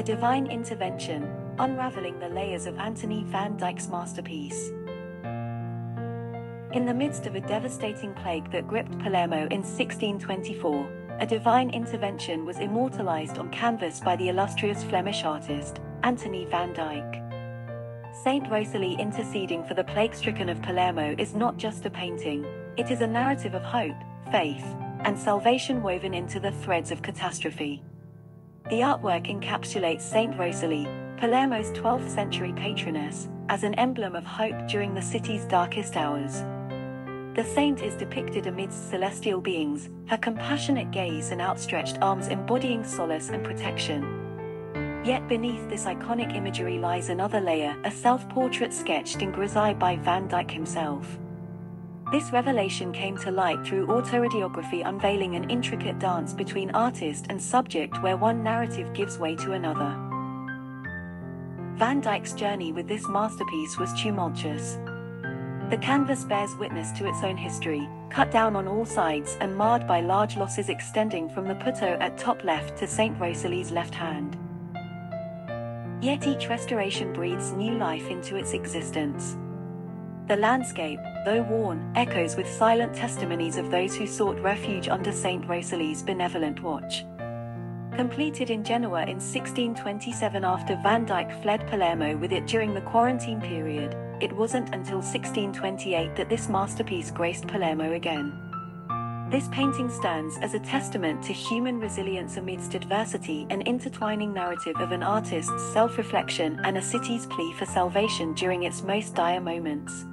A divine intervention, unraveling the layers of Anthony van Dyck's masterpiece. In the midst of a devastating plague that gripped Palermo in 1624, a divine intervention was immortalized on canvas by the illustrious Flemish artist, Anthony van Dyck. Saint Rosalie interceding for the plague-stricken of Palermo is not just a painting, it is a narrative of hope, faith, and salvation woven into the threads of catastrophe. The artwork encapsulates Saint Rosalie, Palermo's 12th century patroness, as an emblem of hope during the city's darkest hours. The saint is depicted amidst celestial beings, her compassionate gaze and outstretched arms embodying solace and protection. Yet beneath this iconic imagery lies another layer, a self-portrait sketched in grisaille by Van Dyck himself. This revelation came to light through autoradiography unveiling an intricate dance between artist and subject where one narrative gives way to another. Van Dyck's journey with this masterpiece was tumultuous. The canvas bears witness to its own history, cut down on all sides and marred by large losses extending from the putto at top left to St. Rosalie's left hand. Yet each restoration breathes new life into its existence. The landscape, though worn, echoes with silent testimonies of those who sought refuge under St. Rosalie's benevolent watch. Completed in Genoa in 1627 after Van Dyck fled Palermo with it during the quarantine period, it wasn't until 1628 that this masterpiece graced Palermo again. This painting stands as a testament to human resilience amidst adversity, an intertwining narrative of an artist's self reflection and a city's plea for salvation during its most dire moments.